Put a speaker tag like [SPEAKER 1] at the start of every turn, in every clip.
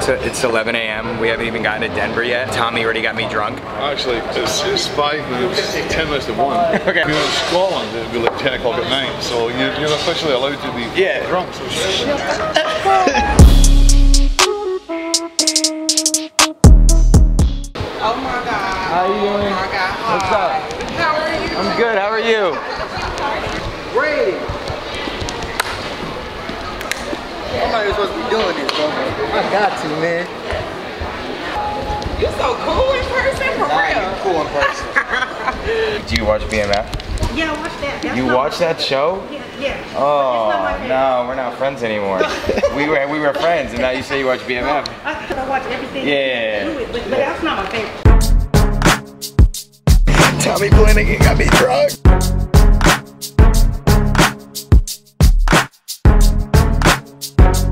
[SPEAKER 1] So it's 11 a.m. We haven't even gotten to Denver yet. Tommy already got me drunk.
[SPEAKER 2] Actually, it's, it's five minutes, ten minutes to one.
[SPEAKER 1] Okay.
[SPEAKER 2] You know, in Scotland, it'd be like 10 o'clock at night, so you're, you're officially allowed to be
[SPEAKER 1] Yeah.
[SPEAKER 2] drunk. So
[SPEAKER 3] Oh my God.
[SPEAKER 1] How you doing?
[SPEAKER 3] Oh my God.
[SPEAKER 1] What's up?
[SPEAKER 3] How are you?
[SPEAKER 1] I'm good. How are you?
[SPEAKER 3] Great.
[SPEAKER 4] I'm not even supposed to be doing this, bro. I got to, man.
[SPEAKER 3] You so cool in person, for
[SPEAKER 4] Nah,
[SPEAKER 3] real.
[SPEAKER 4] you cool in person.
[SPEAKER 1] Do you watch BMF?
[SPEAKER 5] Yeah, watch that. That's
[SPEAKER 1] You watch that show?
[SPEAKER 5] Yeah, yeah.
[SPEAKER 1] Oh
[SPEAKER 5] It's not oh, my favorite.
[SPEAKER 1] no, we're not friends anymore. we were we were friends, and now you say you watch BMF.
[SPEAKER 5] I, I watch everything.
[SPEAKER 1] Yeah.
[SPEAKER 5] Do it, but, but that's not my favorite.
[SPEAKER 1] Tommy Flanagan got me drunk.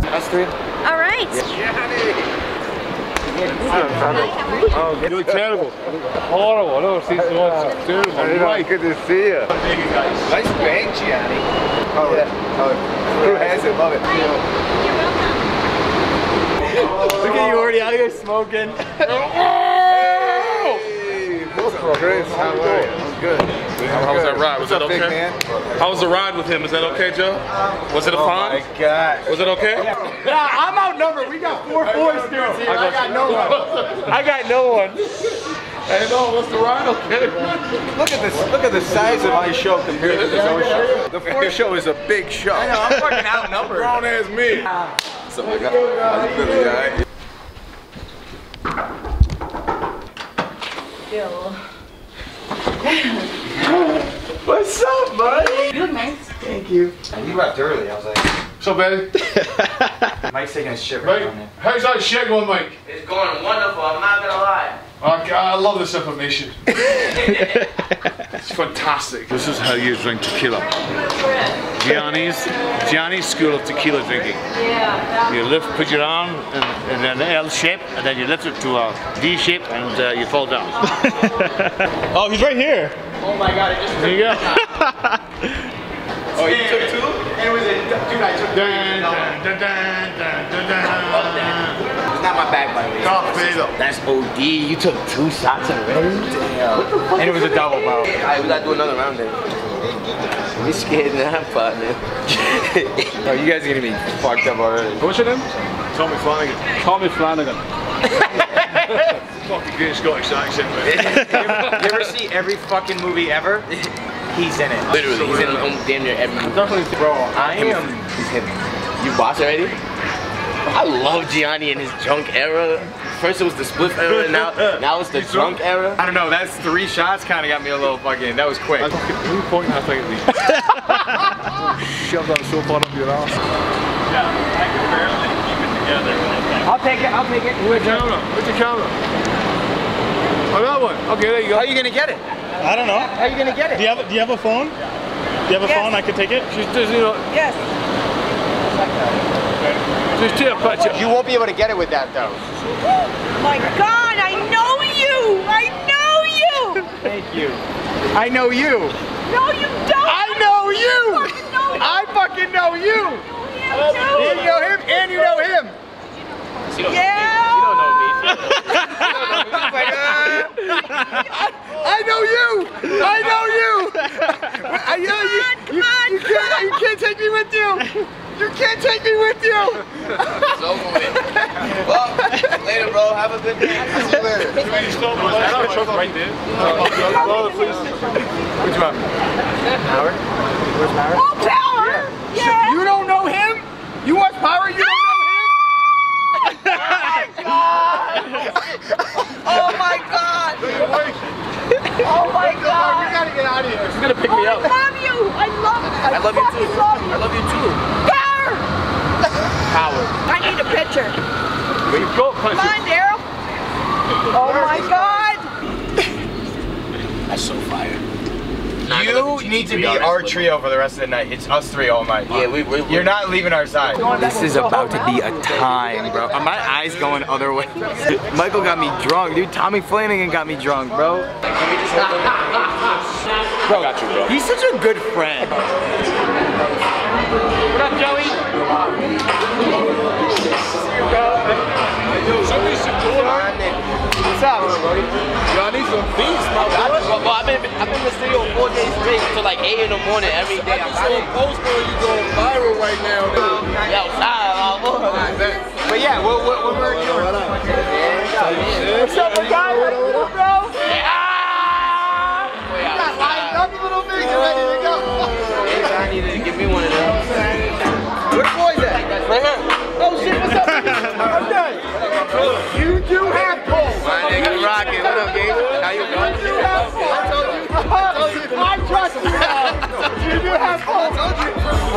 [SPEAKER 1] That's three.
[SPEAKER 5] All right.
[SPEAKER 1] Oh, good.
[SPEAKER 2] You're terrible. Horrible. I never seen someone so terrible. Right.
[SPEAKER 4] good to see you. Nice bang, Gianni. Oh, yeah. Oh, crew has it, love it.
[SPEAKER 1] Look at you already out here smoking.
[SPEAKER 4] Chris, how are you? I'm good.
[SPEAKER 6] How was that ride? Was
[SPEAKER 4] What's
[SPEAKER 6] that
[SPEAKER 4] up, big
[SPEAKER 6] okay?
[SPEAKER 4] man?
[SPEAKER 6] How was the ride with him? Is that okay, Joe? Was it a
[SPEAKER 4] Oh
[SPEAKER 6] fun?
[SPEAKER 4] my God.
[SPEAKER 6] Was it okay?
[SPEAKER 1] Nah, I'm outnumbered. We got four four students here. I got no one. I got no one.
[SPEAKER 6] Hey, no, was the ride okay?
[SPEAKER 4] Look at this. Look at the size of my show compared to this own show. The fourth show is a big show. I know.
[SPEAKER 1] I'm fucking outnumbered.
[SPEAKER 6] Grown as me.
[SPEAKER 4] So I got. How you feeling, you alright?
[SPEAKER 1] What's up, buddy?
[SPEAKER 5] You look nice.
[SPEAKER 1] Thank you. And you left early. I was like,
[SPEAKER 2] So, baby,
[SPEAKER 1] Mike's taking a shit right
[SPEAKER 2] right?
[SPEAKER 1] on.
[SPEAKER 2] How's that shit going, Mike?
[SPEAKER 7] It's going wonderful, I'm not gonna lie.
[SPEAKER 2] Okay, I love this information. it's fantastic. This is how you drink tequila. Gianni's, Gianni's school of tequila drinking.
[SPEAKER 7] Yeah.
[SPEAKER 2] You lift, put your arm in, in an L shape, and then you lift it to a D shape, and uh, you fall down.
[SPEAKER 8] Oh, he's right here.
[SPEAKER 7] Oh my god, it just
[SPEAKER 2] There you go.
[SPEAKER 1] Oh, you took two? And it was a dude. I took
[SPEAKER 2] Dun, dun, dun, dun, dun, dun, dun.
[SPEAKER 1] It's not my bag, by the way.
[SPEAKER 2] Darth Vader.
[SPEAKER 1] That's OD. You took two shots already? Damn. And it was a double, bro.
[SPEAKER 7] Alright, we gotta do another round then. We scared now, partner.
[SPEAKER 1] Bro, you guys are gonna be fucked up already.
[SPEAKER 2] What's your name? Tommy Flanagan. Tommy Flanagan. Fucking great Scottish accent, man.
[SPEAKER 1] You ever see every fucking movie ever? He's in it.
[SPEAKER 7] Literally, he's in um, damn near every movie.
[SPEAKER 1] Bro, I am.
[SPEAKER 7] He's him. You watched already? I love Gianni in his drunk era. First it was the split era, now now it's the drunk era.
[SPEAKER 1] I don't know, that's three shots kind of got me a little fucking, that was quick.
[SPEAKER 2] Who are you pointing at like at me? Shove that so far up your ass. Yeah, I can barely keep it together.
[SPEAKER 1] I'll take it, I'll take it.
[SPEAKER 2] Where's the camera? Where's the camera? Oh, that one. Okay, there you go.
[SPEAKER 1] How are you gonna get it?
[SPEAKER 8] I don't know.
[SPEAKER 1] How are you gonna get
[SPEAKER 8] Do
[SPEAKER 1] it?
[SPEAKER 8] you have Do you have a phone? Do you have a
[SPEAKER 5] Yes.
[SPEAKER 8] phone? I can take it.
[SPEAKER 2] Just, just, you know,
[SPEAKER 5] Yes.
[SPEAKER 2] just take a picture.
[SPEAKER 1] You won't be able to get it with that though.
[SPEAKER 5] My God, I know you. I know you.
[SPEAKER 1] Thank you. I know you.
[SPEAKER 5] No, you don't.
[SPEAKER 1] I know you.
[SPEAKER 5] fucking know him.
[SPEAKER 1] I fucking know you.
[SPEAKER 5] You
[SPEAKER 1] You know him and you know him.
[SPEAKER 7] You don't,
[SPEAKER 5] Yeah.
[SPEAKER 7] you don't know me.
[SPEAKER 1] It's like, uh, I know you. I know you. I know you. You, you, can't, you can't take me with you. You can't take me with you.
[SPEAKER 7] It's over with. Well, later, bro. Have a good day.
[SPEAKER 1] See you later.
[SPEAKER 2] That's our truck right there. Oh, please.
[SPEAKER 1] Which one? Howard? Where's Howard?
[SPEAKER 5] Oh, power. Yeah. yeah.
[SPEAKER 1] You don't know him? You watch Power? You don't know him?
[SPEAKER 5] Oh my God. Oh my
[SPEAKER 1] We
[SPEAKER 5] God.
[SPEAKER 1] We gotta get out of here.
[SPEAKER 2] She's gonna pick oh,
[SPEAKER 5] me
[SPEAKER 2] up.
[SPEAKER 5] I love you. I love you. I,
[SPEAKER 7] I love you too.
[SPEAKER 5] love you.
[SPEAKER 7] I love you too.
[SPEAKER 5] Power.
[SPEAKER 7] Howard.
[SPEAKER 5] I need a picture.
[SPEAKER 2] We've got
[SPEAKER 5] Come
[SPEAKER 2] pictures.
[SPEAKER 5] on, Daryl. Oh my God.
[SPEAKER 7] That's so fire. not
[SPEAKER 6] You
[SPEAKER 7] gonna
[SPEAKER 6] need to
[SPEAKER 7] be
[SPEAKER 6] be our trio for the rest of the night. It's us three all night.
[SPEAKER 7] Yeah, we, we, we
[SPEAKER 6] You're not leaving our side. This is about to be a time, bro. Uh, My eyes going other way. Michael got me drunk, dude. Tommy Flanagan got me drunk, bro. Bro,
[SPEAKER 2] Got you, bro.
[SPEAKER 6] he's such a good friend. What up, Joey? What's up, bro?
[SPEAKER 2] Y'all need some beats, my
[SPEAKER 7] I, well, well, I've been I've been in the studio four days straight until like eight in the morning every day. I'm
[SPEAKER 2] So a post where you going viral right now, dude.
[SPEAKER 7] yo, shout out, boy.
[SPEAKER 6] But yeah, what, what, what were you doing? What's up, guy? What up, bro?
[SPEAKER 7] Yeah,
[SPEAKER 6] Lined up a little bit, get ready to go.
[SPEAKER 7] I needed to give me one of them.
[SPEAKER 6] Where the boys at?
[SPEAKER 7] Right here.
[SPEAKER 6] Oh shit, what's up?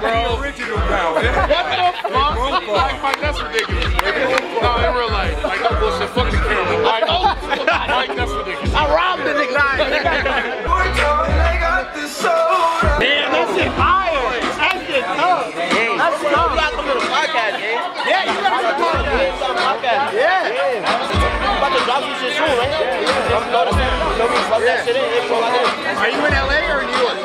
[SPEAKER 2] bro? What the fuck? Like, Mike, that's ridiculous. No, in real life. Like, no bullshit. Fuck the camera. Mike, that's ridiculous.
[SPEAKER 6] I robbed the nigga. That shit fire. That shit tough. That's
[SPEAKER 7] You
[SPEAKER 6] tough.
[SPEAKER 7] gotta come to the podcast, gang.
[SPEAKER 6] Yeah, you gotta come on
[SPEAKER 7] It's on the podcast.
[SPEAKER 6] Yeah.
[SPEAKER 7] I'm about to drop some shit soon, right? Throw the- throw that shit in, April, like that.
[SPEAKER 6] Are you in LA or in New York?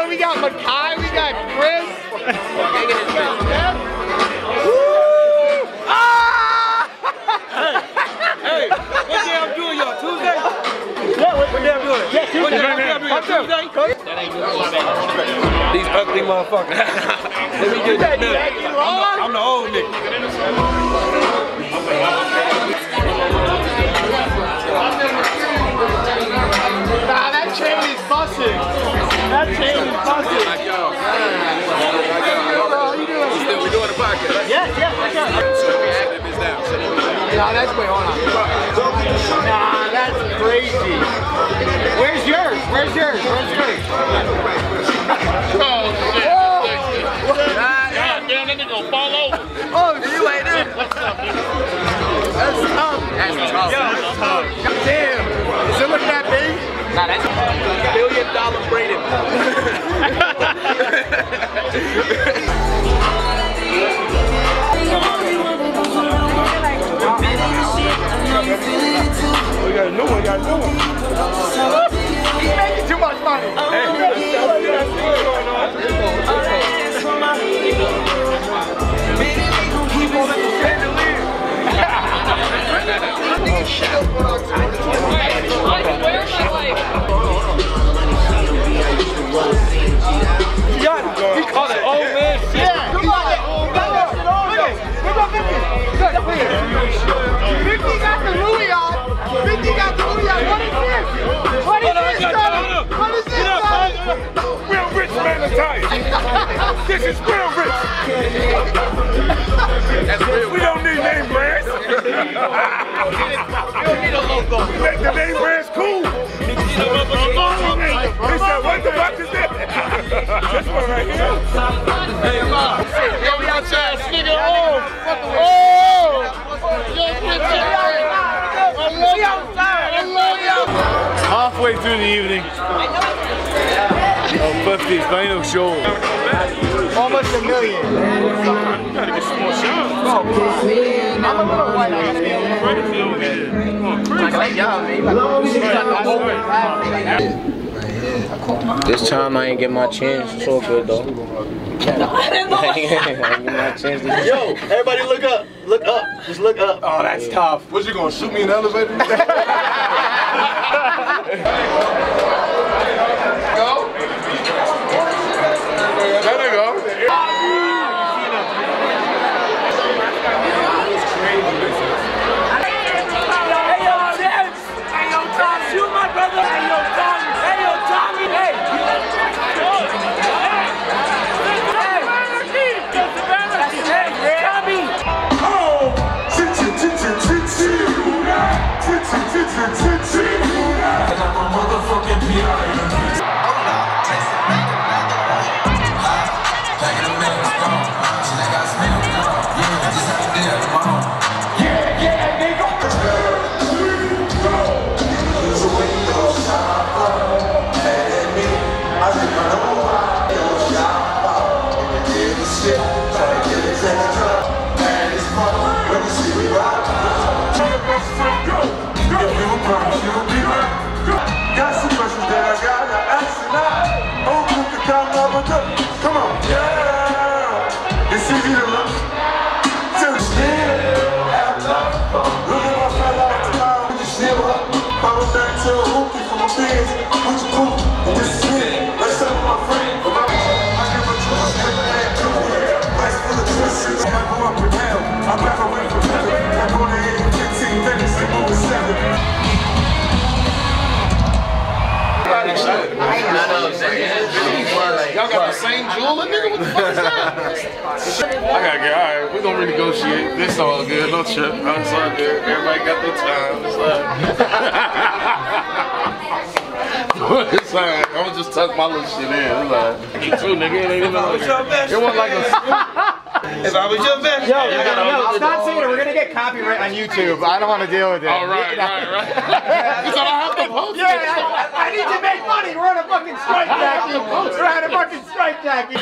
[SPEAKER 6] Malcolm in the building, we got Makai, we got Chris. Woo! Ah!
[SPEAKER 2] What day I'm doing, y'all? Tuesday?
[SPEAKER 6] Yeah, what, what day I'm doing? Yeah, Tuesday.
[SPEAKER 2] What day I'm doing?
[SPEAKER 6] Tuesday?
[SPEAKER 2] These ugly motherfuckers. Let me get this minute. I'm the old nigga.
[SPEAKER 6] Chain is busting. That chain is busting.
[SPEAKER 2] Y'all. We doing we add this down.
[SPEAKER 6] Nah, that's hold on. Nah, that's crazy. Where's yours? Where's yours? Where's yours?
[SPEAKER 7] Dollar braided.
[SPEAKER 2] rich. This is real rich. We don't need name brands. we don't need a logo. The name brand's cool. He said, what the
[SPEAKER 9] Of 50's final show.
[SPEAKER 6] Almost a million.
[SPEAKER 2] Gotta get some more shots.
[SPEAKER 6] I'm a little white. I gotta be
[SPEAKER 2] Crazy over here. Come on, crazy.
[SPEAKER 7] Like y'all, man. You got the whole
[SPEAKER 10] Right.
[SPEAKER 11] This time I ain't get my chance. It's all good though. I ain't get my chance.
[SPEAKER 7] Yo, everybody look up. Look up. Just look up.
[SPEAKER 1] Oh, that's tough.
[SPEAKER 12] What you gonna shoot me in the elevator?
[SPEAKER 2] Y'all got the same jeweler, nigga? What the fuck is that? I gotta get, alright, we gonna renegotiate. This all good, no trip. It's all good. Everybody got their time. It's like. it's alright. I'm gonna just tuck my little shit in. It's like, you too, nigga. It ain't even like It wasn't like a.
[SPEAKER 13] If I was your best.
[SPEAKER 1] Yo, yo, yo, stop saying it. We're gonna get copyright on YouTube. I don't want to deal with it.
[SPEAKER 2] All right, right, right. He said I have to post
[SPEAKER 1] Yeah,
[SPEAKER 2] it.
[SPEAKER 1] I, I need to make money. We're on a fucking strike, Jackie. We're on a fucking strike, Jackie.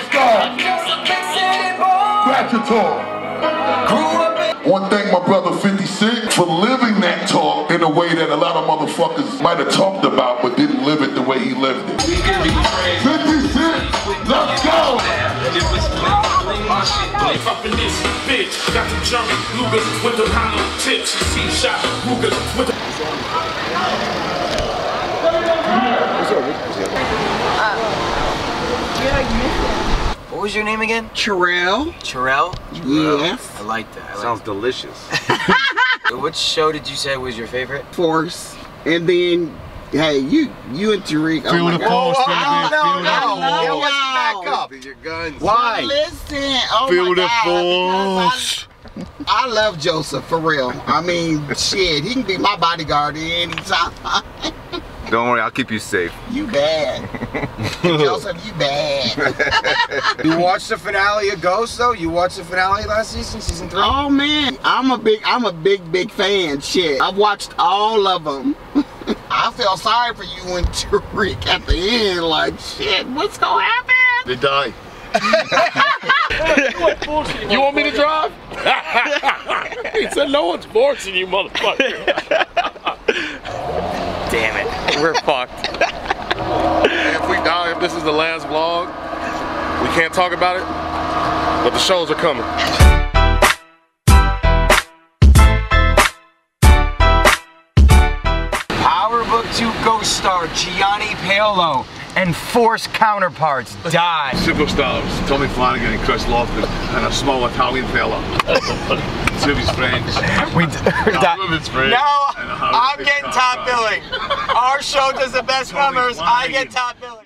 [SPEAKER 12] Back to talk. One thing my brother 50 Cent for living that talk in a way that a lot of motherfuckers might have talked about but didn't live it the way he lived it. 50 Cent, let's go!
[SPEAKER 14] Up in this bitch, got the German Lugers with the tips, C-shot with the
[SPEAKER 7] What was your name again?
[SPEAKER 13] Terrell.
[SPEAKER 7] Terrell?
[SPEAKER 13] Yes.
[SPEAKER 7] I like that. I like
[SPEAKER 1] Sounds delicious.
[SPEAKER 7] that. Which show did you say was your favorite?
[SPEAKER 13] Force. And then, hey, you you and Tariq. oh
[SPEAKER 2] Feel
[SPEAKER 13] my
[SPEAKER 2] the
[SPEAKER 13] God.
[SPEAKER 2] pulse,
[SPEAKER 13] Oh,
[SPEAKER 2] baby.
[SPEAKER 13] no,
[SPEAKER 2] Feel
[SPEAKER 13] no,
[SPEAKER 2] the
[SPEAKER 13] no,
[SPEAKER 2] pulse.
[SPEAKER 13] wow.
[SPEAKER 1] Back up. Your guns.
[SPEAKER 13] Why? Listen, oh
[SPEAKER 2] Feel
[SPEAKER 13] my
[SPEAKER 2] the
[SPEAKER 13] God,
[SPEAKER 2] force.
[SPEAKER 13] I, I love Joseph for real. I mean, shit, he can be my bodyguard anytime.
[SPEAKER 1] Don't worry, I'll keep you safe.
[SPEAKER 13] you bad, Joseph. You bad.
[SPEAKER 1] You watched the finale of Ghost though? You watched the finale last season, season three?
[SPEAKER 13] Oh man, I'm a big, I'm a big, big fan. Shit, I've watched all of them. I feel sorry for you and Tariq at the end. Like, shit, what's gonna happen?
[SPEAKER 2] They die. you want me to drive? he said no one's forcing you, motherfucker.
[SPEAKER 11] Damn it. We're fucked.
[SPEAKER 2] if we die, if this is the last vlog, we can't talk about it, but the shows are coming.
[SPEAKER 1] Power Book 2 Ghost star Gianni Paolo and Force counterparts die.
[SPEAKER 2] Superstars, Tommy Flanagan and Kris Lofton, and a small Italian fella. Two of his friends.
[SPEAKER 1] We
[SPEAKER 2] Two of his friends.
[SPEAKER 1] No,
[SPEAKER 2] and a house
[SPEAKER 1] I'm getting top billing. Our show does the best numbers. I get top billing.